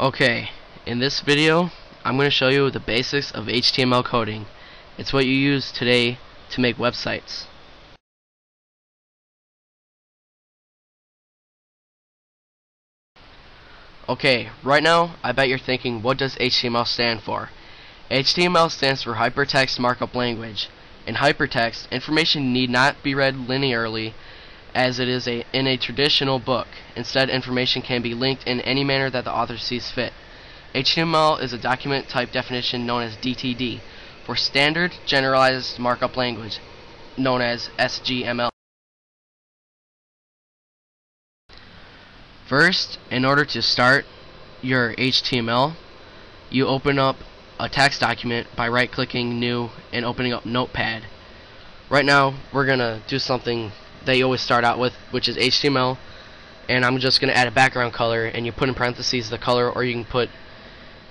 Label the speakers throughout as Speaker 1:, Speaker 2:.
Speaker 1: Okay, in this video, I'm going to show you the basics of HTML coding. It's what you use today to make websites. Okay, right now, I bet you're thinking, what does HTML stand for? HTML stands for Hypertext Markup Language. In hypertext, information need not be read linearly as it is a, in a traditional book. Instead, information can be linked in any manner that the author sees fit. HTML is a document type definition known as DTD for Standard Generalized Markup Language, known as SGML. First, in order to start your HTML, you open up a text document by right-clicking New and opening up Notepad. Right now, we're going to do something that you always start out with, which is HTML, and I'm just going to add a background color, and you put in parentheses the color, or you can put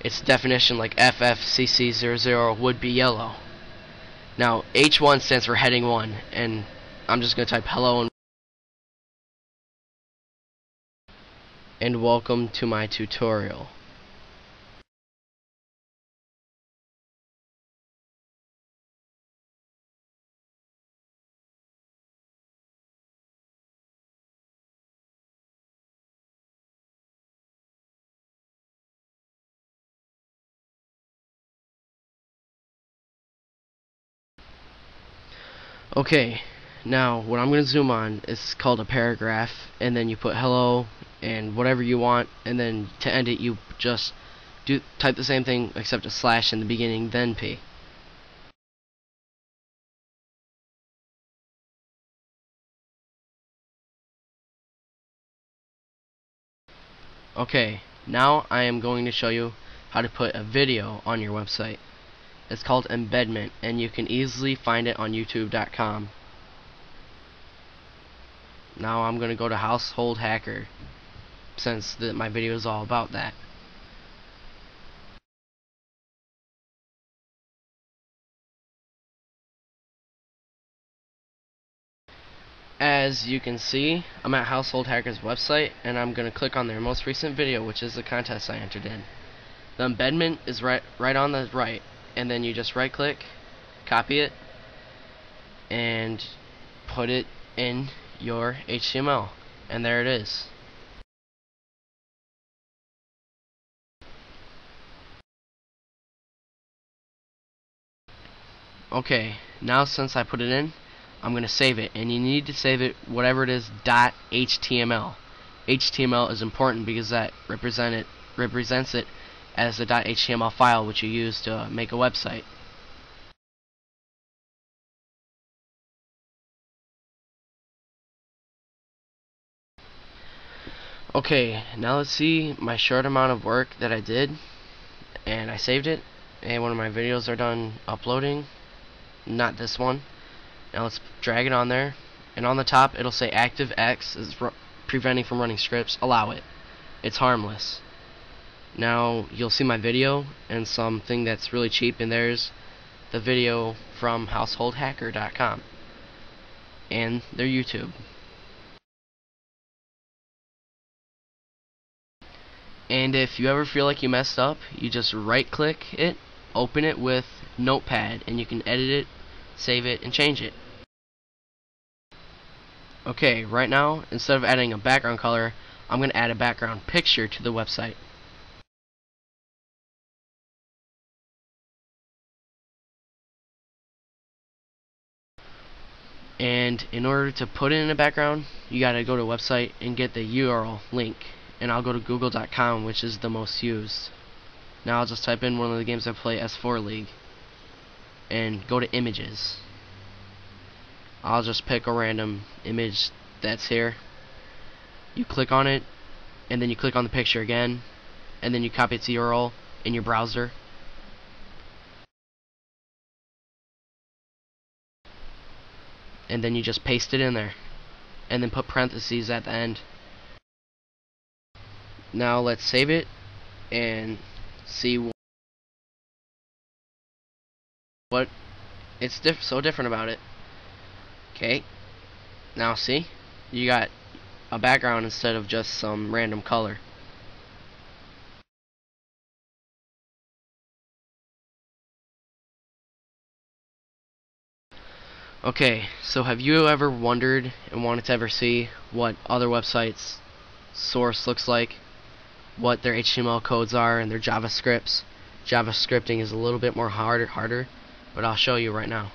Speaker 1: its definition like FFCC00 would be yellow. Now, H1 stands for heading 1, and I'm just going to type hello and and welcome to my tutorial. Okay, now what I'm going to zoom on is called a paragraph, and then you put hello and whatever you want, and then to end it you just do type the same thing except a slash in the beginning, then p. Okay, now I am going to show you how to put a video on your website. It's called embedment, and you can easily find it on youtube.com. Now I'm going to go to Household Hacker since the, my video is all about that. As you can see, I'm at Household Hacker's website and I'm going to click on their most recent video which is the contest I entered in. The embedment is right right on the right and then you just right click, copy it and put it in your HTML and there it is. Okay, now since I put it in, I'm going to save it. And you need to save it, whatever it is, dot .html. HTML is important because that represent it, represents it as the .html file which you use to make a website. Okay, now let's see my short amount of work that I did and I saved it and one of my videos are done uploading not this one. Now let's drag it on there, and on the top it'll say ActiveX is preventing from running scripts. Allow it. It's harmless. Now you'll see my video and something that's really cheap, and there's the video from householdhacker.com and their YouTube. And if you ever feel like you messed up, you just right click it open it with Notepad and you can edit it, save it, and change it. Okay, right now, instead of adding a background color, I'm going to add a background picture to the website. And in order to put it in a background, you gotta go to a website and get the URL link. And I'll go to google.com, which is the most used. Now I'll just type in one of the games I play, S4 League, and go to images. I'll just pick a random image that's here. You click on it, and then you click on the picture again, and then you copy its URL in your browser. And then you just paste it in there. And then put parentheses at the end. Now let's save it and see what it's diff so different about it. Okay, now see, you got a background instead of just some random color. Okay, so have you ever wondered and wanted to ever see what other websites source looks like? What their HTML codes are and their JavaScripts? JavaScripting is a little bit more harder, harder, but I'll show you right now.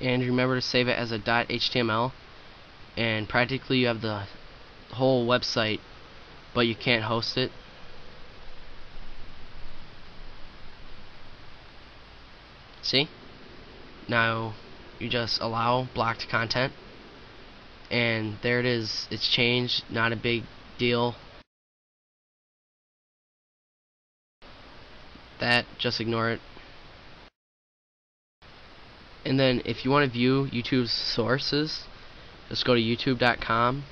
Speaker 1: and remember to save it as a .html and practically you have the whole website but you can't host it. See? Now you just allow blocked content and there it is. It's changed. Not a big deal. That just ignore it. And then if you want to view YouTube's sources just go to youtube.com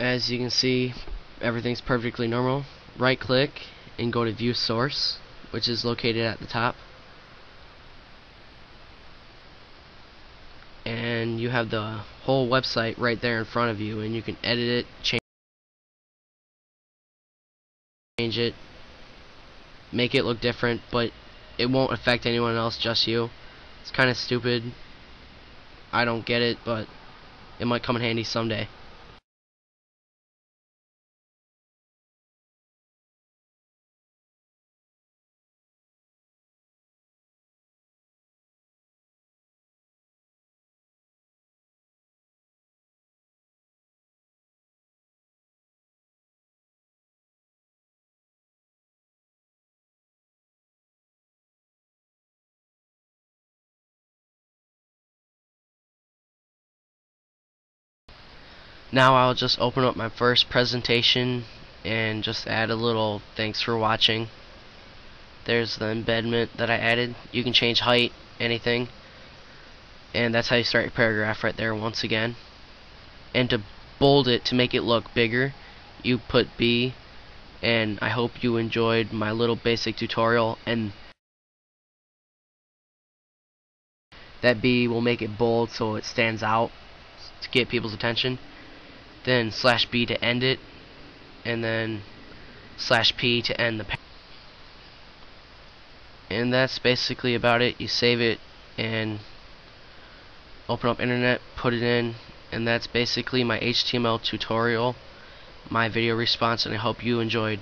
Speaker 1: as you can see everything's perfectly normal. Right click and go to view source which is located at the top. And you have the whole website right there in front of you and you can edit it change it make it look different but it won't affect anyone else, just you. It's kind of stupid. I don't get it, but it might come in handy someday. Now I'll just open up my first presentation and just add a little thanks for watching. There's the embedment that I added. You can change height, anything. And that's how you start your paragraph right there once again. And to bold it to make it look bigger, you put B and I hope you enjoyed my little basic tutorial and that B will make it bold so it stands out to get people's attention then slash B to end it, and then slash P to end the and that's basically about it. You save it and open up internet, put it in, and that's basically my HTML tutorial, my video response, and I hope you enjoyed.